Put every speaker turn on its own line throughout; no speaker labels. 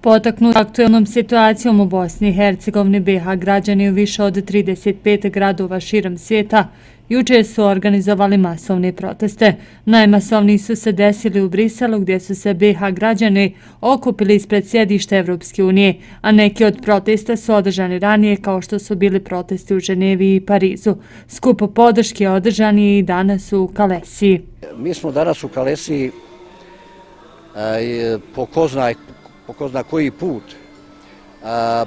Potaknut aktuelnom situacijom u Bosni i Hercegovini BH građani u više od 35 gradova širom svijeta juče su organizovali masovne proteste. Najmasovniji su se desili u Briselu gdje su se BH građani okupili ispred sjedišta Evropske unije, a neki od protesta su održani ranije kao što su bili protesti u Ženevi i Parizu. Skupo podrške održani i danas u Kalesiji.
Mi smo danas u Kalesiji po ko zna ko zna koji put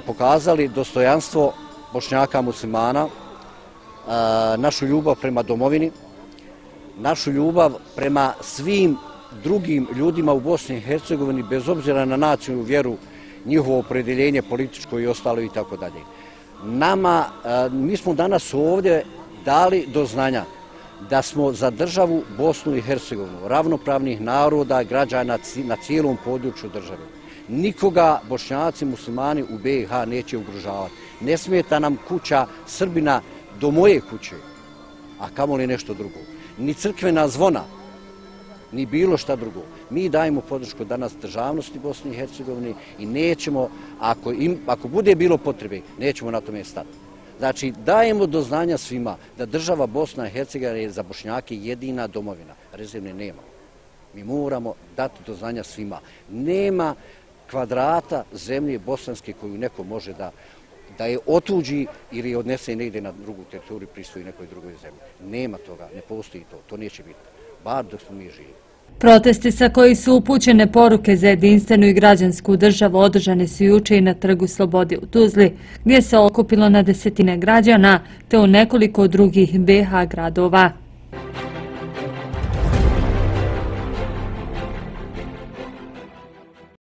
pokazali dostojanstvo bošnjaka muslimana, našu ljubav prema domovini, našu ljubav prema svim drugim ljudima u Bosni i Hercegovini, bez obzira na naciju, vjeru, njihovo opredeljenje političko i ostalo i tako dalje. Nama, mi smo danas ovdje dali do znanja da smo za državu Bosnu i Hercegovinu, ravnopravnih naroda, građana na cijelom području države. Nikoga bošnjaci muslimani u BiH neće ugrožavati. Ne smeta nam kuća Srbina do moje kuće, a kamo li nešto drugo. Ni crkvena zvona, ni bilo šta drugo. Mi dajemo podršku danas državnosti Bosne i Hercegovine i nećemo, ako, im, ako bude bilo potrebe, nećemo na tome stati. Znači, dajemo do znanja svima da država Bosna i Hercegovina je za Bošnjake jedina domovina. Rezervne nema. Mi moramo dati do znanja svima. Nema kvadrata zemlje bosanske koju neko može da da je otuđi ili odnese negdje na drugu teritoriju pristoji nekoj drugoj zemlji. Nema toga, ne postoji to, to neće biti. Bar dok smo mi živi.
Protesti sa koji su upućene poruke za jedinstvenu i građansku državu održane su juče i na trgu Slobode u Tuzli, gdje se okupilo na desetine građana, te u nekoliko drugih BH gradova.